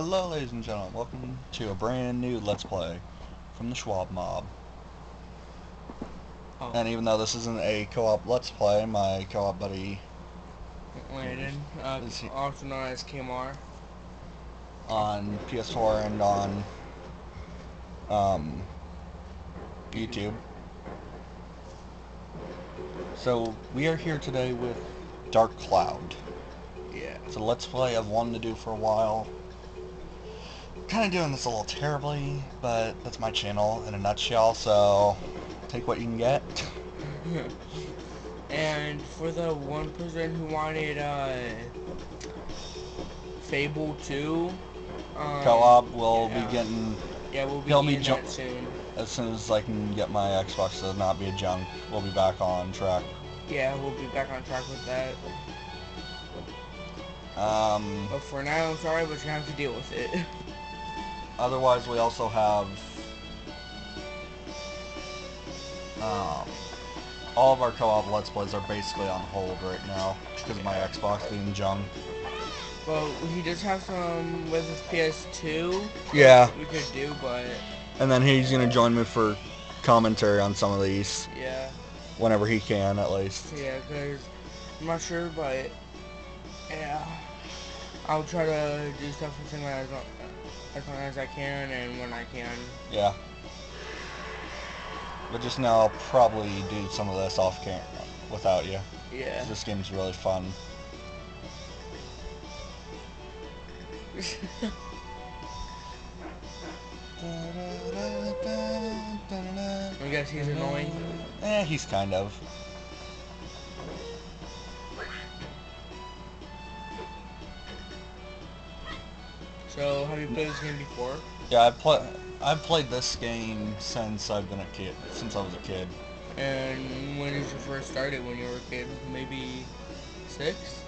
Hello ladies and gentlemen, welcome to a brand new Let's Play from the Schwab Mob. Oh. And even though this isn't a co-op Let's Play, my co-op buddy Landon, uh, he- also known as Kmar. on PS4 and on um, YouTube. So we are here today with Dark Cloud. Yeah. It's a Let's Play I've wanted to do for a while. Kind of doing this a little terribly, but that's my channel in a nutshell, so take what you can get. and for the one person who wanted uh, Fable 2, um, Co-op will yeah. be getting, Yeah, we'll be getting that soon. as soon as I can get my Xbox to not be a junk, we'll be back on track. Yeah, we'll be back on track with that. Um, But for now, I'm sorry, but you're going to have to deal with it. otherwise, we also have um, all of our co-op Let's Plays are basically on hold right now because of my Xbox being junk. well, he does have some with his PS2 Yeah. we could do, but And then he's gonna join me for commentary on some of these yeah. whenever he can, at least. Yeah, because I'm not sure, but yeah, I'll try to do stuff with him as long, as long as I can and when I can. Yeah. But just now, I'll probably do some of this off camera without you. Yeah. This game's really fun. I guess he's annoying. Eh, he's kind of. So, have you played this game before? Yeah, I've played. I've played this game since I've been a kid. Since I was a kid. And when did you first start it? When you were a kid? Maybe six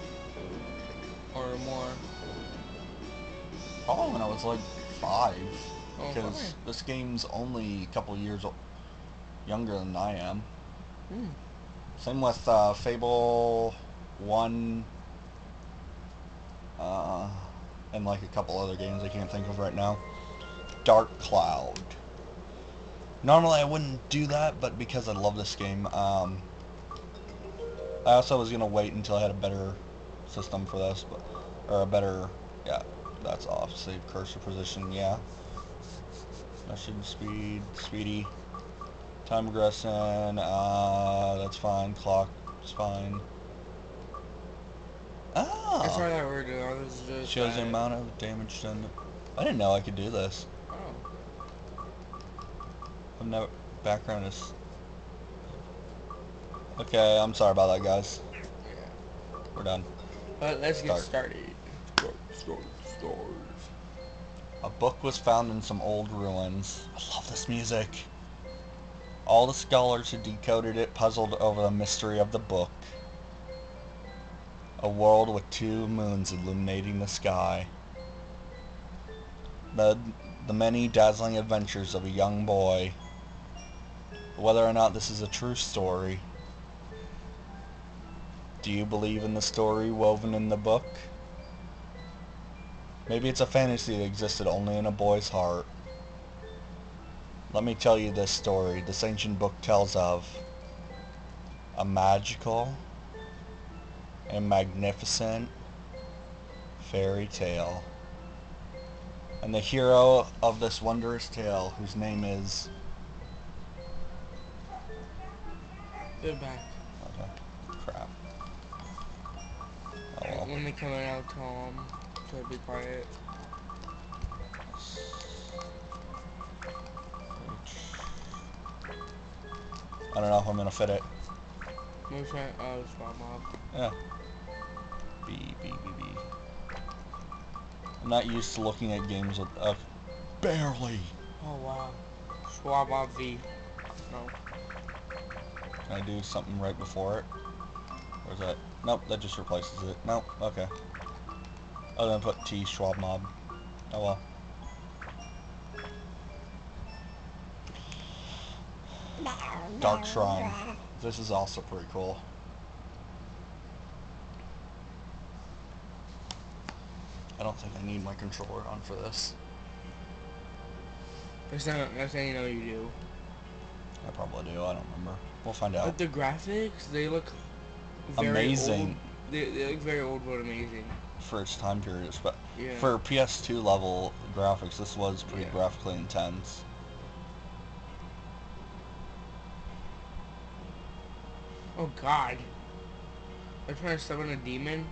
or more? Probably when I was like five. Oh, Because fine. this game's only a couple years younger than I am. Hmm. Same with uh, Fable 1, uh, and like a couple other games I can't think of right now. Dark Cloud. Normally I wouldn't do that, but because I love this game, um, I also was going to wait until I had a better system for this, but, or a better, yeah, that's off. Save cursor position, yeah. Mission speed, speedy. Time progression, uh, that's fine. Clock is fine. Oh! That we're doing. Is just Shows the amount of damage done. I didn't know I could do this. Oh. I've never. Background is. Okay, I'm sorry about that, guys. Yeah. We're done. But let's get started. Start, start, start. A book was found in some old ruins. I love this music. All the scholars who decoded it puzzled over the mystery of the book. A world with two moons illuminating the sky. The, the many dazzling adventures of a young boy. Whether or not this is a true story. Do you believe in the story woven in the book? Maybe it's a fantasy that existed only in a boy's heart. Let me tell you this story. This ancient book tells of a magical and magnificent fairy tale. And the hero of this wondrous tale, whose name is... They're back. Okay, crap. Oh well. When they come out, tell them to be quiet. I don't know if I'm gonna fit it. Moonshine, oh, Swap Mob. Yeah. B, B, B, B. I'm not used to looking at games with, uh, barely. Oh, wow. Mob V. No. Can I do something right before it? Or is that, nope, that just replaces it. Nope, okay. I was gonna put T Schwab Mob. Oh well. Dark Shrine. This is also pretty cool. Don't don't think I need my controller on for this. That's not, that's how you know you do. I probably do. I don't remember. We'll find out. But the graphics, they look very Amazing. Old. They, they look very old but amazing. For its time period, but Yeah. for PS2 level graphics, this was pretty Yeah. graphically intense. oh God. They're trying to summon a demon.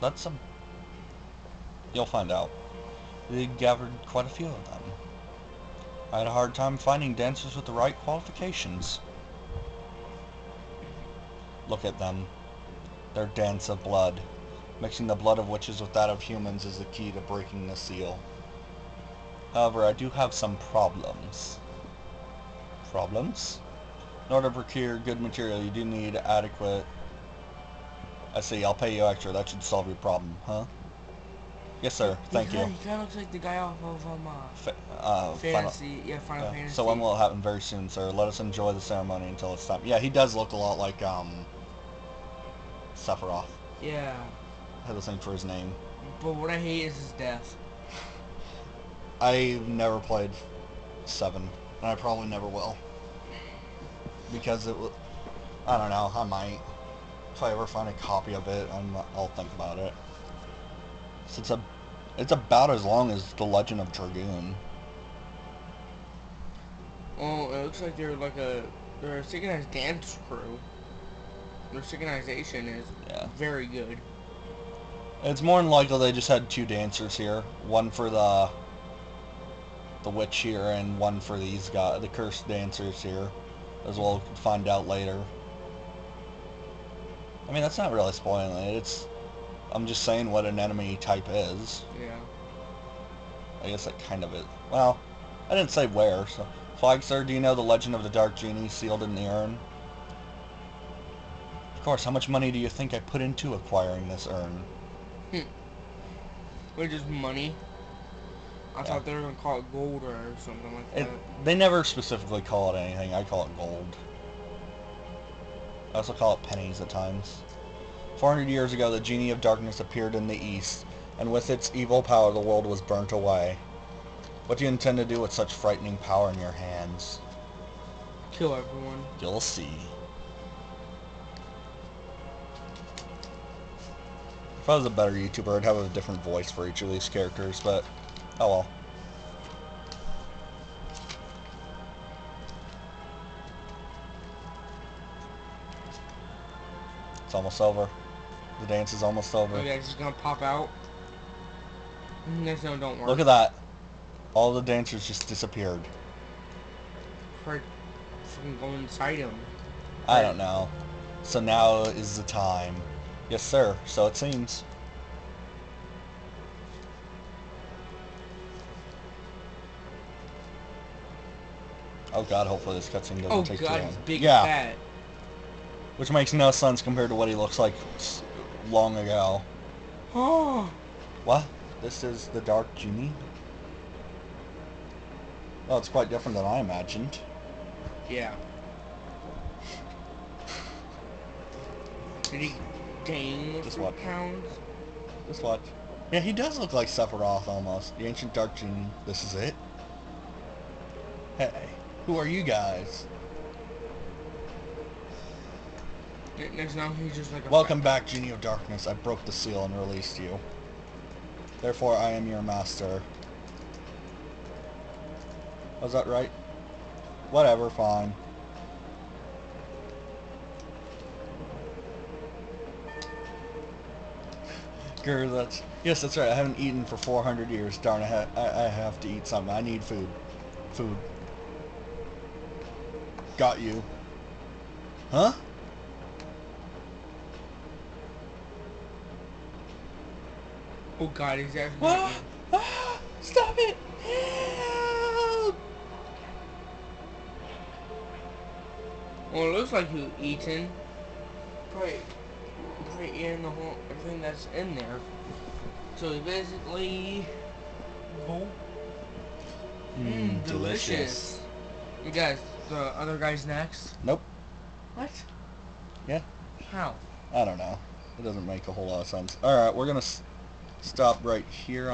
That's some. You'll find out. They gathered quite a few of them. I had a hard time finding dancers with the right qualifications. Look at them. Their dance of blood. Mixing the blood of witches with that of humans is the key to breaking the seal. However, I do have some problems. Problems? In order to procure good material, you do need adequate I see, I'll pay you extra. That should solve your problem, huh? Yes, sir. Thank he you. He kind of looks like the guy off of um, uh, Fa- uh, final- Fantasy. yeah, Final yeah. Fantasy. So when will it happen? Very soon, sir. Let us enjoy the ceremony until it's time. Yeah, he does look a lot like, um... Sephiroth. Yeah. I had to think for his name. But what I hate is his death. I've never played 7, and I probably never will. Because it was... I don't know, I might. If I ever find a copy of it, I'm, I'll think about it. So it's a, it's about as long as The Legend of Dragoon. Oh, it looks like they're like a they're a synchronized dance crew. Their synchronization is Yeah. very good. It's more than likely they just had two dancers here. One for the the witch here and one for these guys, the cursed dancers here. As we'll find out later. I mean, that's not really spoiling it. It's, I'm just saying what an enemy type is. Yeah. I guess that kind of is. Well, I didn't say where, so. Flag, sir, do you know the legend of the Dark Genie sealed in the urn? Of course, how much money do you think I put into acquiring this urn? Hmm. Which is money. I Yeah. thought they were gonna call it gold or something like It, that. they never specifically call it anything. I call it gold. I also call it pennies at times. 400 years ago, the Genie of Darkness appeared in the east, and with its evil power, the world was burnt away. What do you intend to do with such frightening power in your hands? Kill everyone. You'll see. If I was a better YouTuber, I'd have a different voice for each of these characters, but oh well. It's almost over. The dance is almost over. Oh yeah, it's just gonna pop out. No, don't work. Look at that. All the dancers just disappeared. Try fucking go inside him. I don't know. So now is the time. Yes, sir. So it seems. Oh god, hopefully this cutscene doesn't Oh take god, too he's long. big yeah, fat. which makes no sense compared to what he looks like long ago. Oh. What? This is the Dark Genie? Well, it's quite different than I imagined. Yeah. Did he gain Just pounds? Just watch. Yeah, he does look like Sephiroth almost. The ancient Dark Genie. This is it? Hey, who are you guys? Next now he's just like a Welcome back, Genie of Darkness. I broke the seal and released you. Therefore, I am your master. Was that right? Whatever, fine. Grr, that's... Yes, that's right. I haven't eaten for 400 years. Darn, I, ha I, I have to eat something. I need food. Food. Got you. Huh? Oh god, he's actually. Ah, ah, stop it! Help! Well, it looks like he was eating. Probably, probably eating the whole everything that's in there. So he basically. Oh, Mm, delicious. You guys, the other guy's next. Nope. What? Yeah. How? I don't know. It doesn't make a whole lot of sense. Alright, we're gonna s- stop right here on